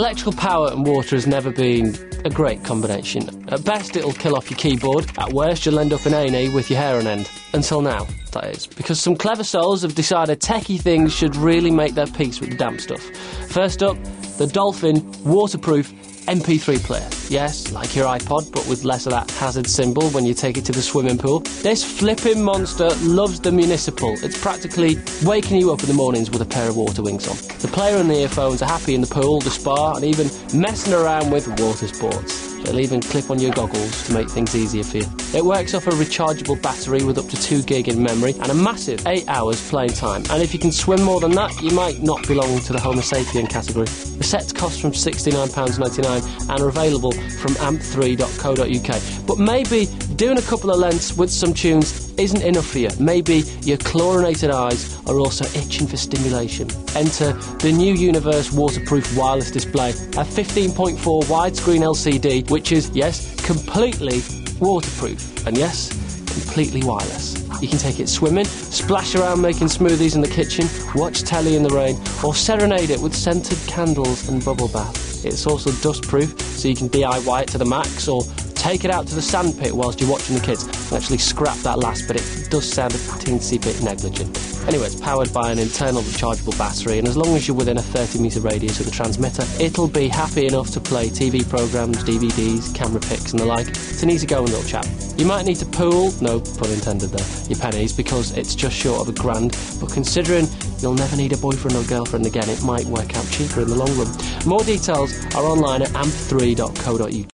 Electrical power and water has never been a great combination. At best, it'll kill off your keyboard. At worst, you'll end up in A&E with your hair on end. Until now, that is. Because some clever souls have decided techie things should really make their peace with the damp stuff. First up, the Dolphin waterproof MP3 player. Yes, like your iPod, but with less of that hazard symbol when you take it to the swimming pool. This flipping monster loves the municipal. It's practically waking you up in the mornings with a pair of water wings on. The player and the earphones are happy in the pool, the spa, and even messing around with water sports. It'll even clip on your goggles to make things easier for you. It works off a rechargeable battery with up to 2 gig in memory and a massive 8 hours playing time. And if you can swim more than that, you might not belong to the Homo sapien category. The sets cost from £69.99 and are available from amp3.co.uk. But maybe doing a couple of lengths with some tunes isn't enough for you. Maybe your chlorinated eyes are also itching for stimulation. Enter the new Universe waterproof wireless display, a 15.4 widescreen LCD, which is, yes, completely waterproof, and yes, completely wireless. You can take it swimming, splash around making smoothies in the kitchen, watch telly in the rain, or serenade it with scented candles and bubble bath. It's also dust proof, so you can DIY it to the max, or take it out to the sandpit whilst you're watching the kids and actually scrap that last bit. It does sound a teensy bit negligent. Anyway, it's powered by an internal rechargeable battery, and as long as you're within a 30 metre radius of the transmitter, it'll be happy enough to play TV programmes, DVDs, camera pics, and the like. It's an easy going little chap. You might need to pool, no pun intended there, your pennies, because it's just short of a grand, but considering you'll never need a boyfriend or girlfriend again, it might work out cheaper in the long run. More details are online at amp3.co.uk.